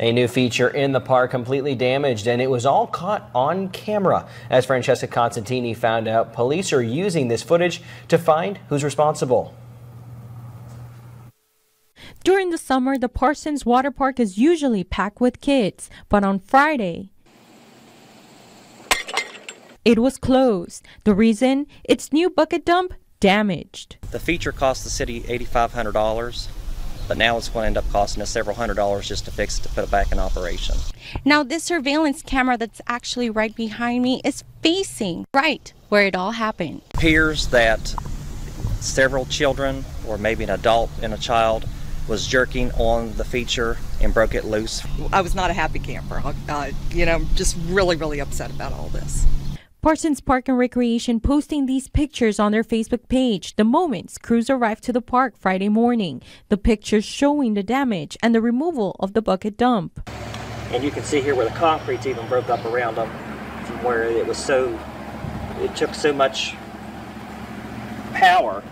A new feature in the park completely damaged, and it was all caught on camera. As Francesca Constantini found out, police are using this footage to find who's responsible. During the summer, the Parsons Water Park is usually packed with kids, but on Friday, it was closed. The reason? Its new bucket dump damaged. The feature cost the city $8,500, but now it's going to end up costing us several hundred dollars just to fix it to put it back in operation. Now, this surveillance camera that's actually right behind me is facing right where it all happened. appears that several children, or maybe an adult and a child, was jerking on the feature and broke it loose. I was not a happy camper. Uh, you know, just really, really upset about all this. Parsons Park and Recreation posting these pictures on their Facebook page the moments crews arrived to the park Friday morning. The pictures showing the damage and the removal of the bucket dump. And you can see here where the concrete's even broke up around them from where it was so, it took so much power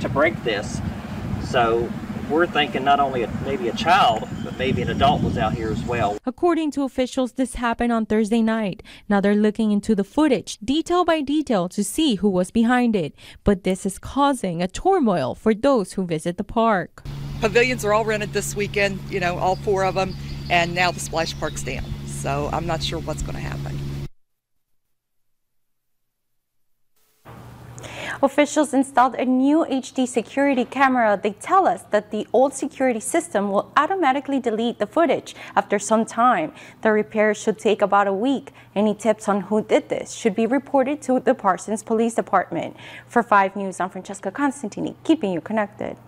to break this. So we're thinking not only a, maybe a child, but maybe an adult was out here as well. According to officials, this happened on Thursday night. Now they're looking into the footage, detail by detail, to see who was behind it. But this is causing a turmoil for those who visit the park. Pavilions are all rented this weekend, you know, all four of them, and now the splash park's down. So I'm not sure what's going to happen. Officials installed a new HD security camera. They tell us that the old security system will automatically delete the footage after some time. The repair should take about a week. Any tips on who did this should be reported to the Parsons Police Department. For 5 News, I'm Francesca Constantini, keeping you connected.